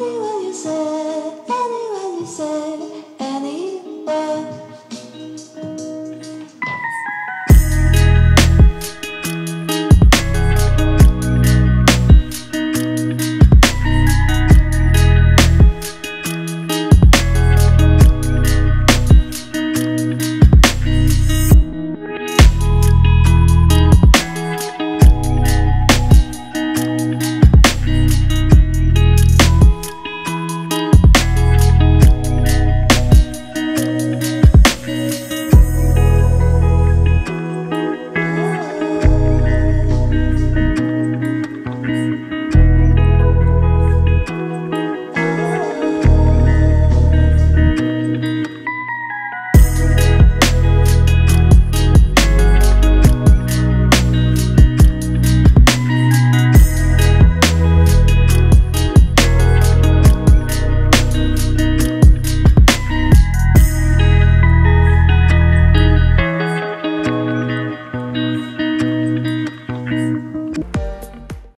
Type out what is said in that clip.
anyone you say, anyone you say.